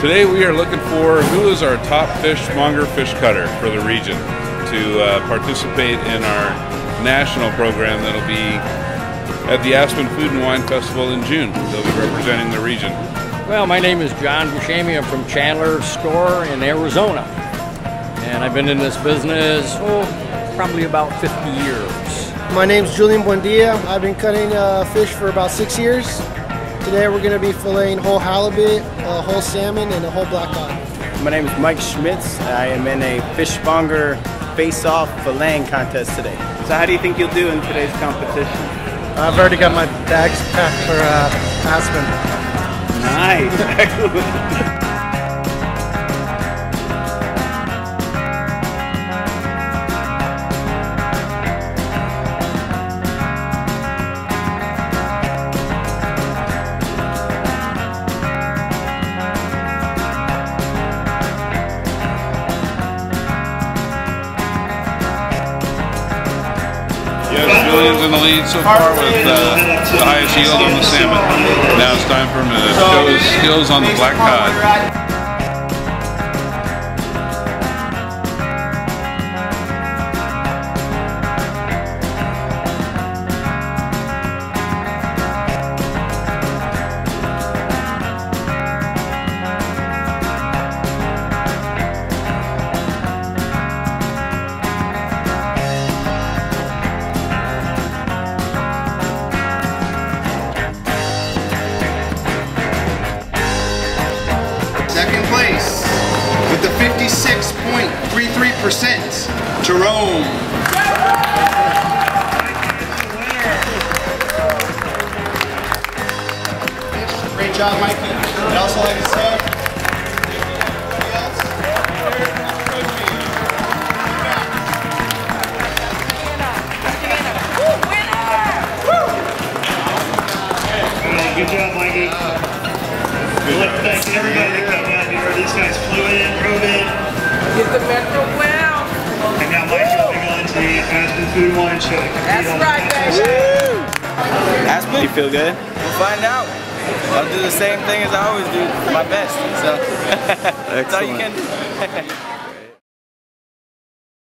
Today we are looking for who is our top fishmonger fish cutter for the region to uh, participate in our national program that'll be at the Aspen Food and Wine Festival in June. They'll be representing the region. Well, my name is John Buscemi. I'm from Chandler Store in Arizona. And I've been in this business, oh, probably about 50 years. My name's Julian Buendia. I've been cutting uh, fish for about six years. Today we're going to be filleting whole halibut, a whole salmon, and a whole black cod. My name is Mike Schmitz. I am in a fishmonger face-off filleting contest today. So how do you think you'll do in today's competition? I've already got my bags packed for uh, Aspen. Nice, excellent. Yes, Julian's in the lead so far with uh, the highest yield on the salmon. Now it's time for him to show his skills on the black cod. 66.33%, Jerome. Great job, Mikey. I'd also like to say, Good job, Mikey. I'd to everybody. Food and Wine Show. to That's right, baby. side. Aspen, you feel good? We'll find out. I'll do the same thing as I always do, my best. So that's all you can do.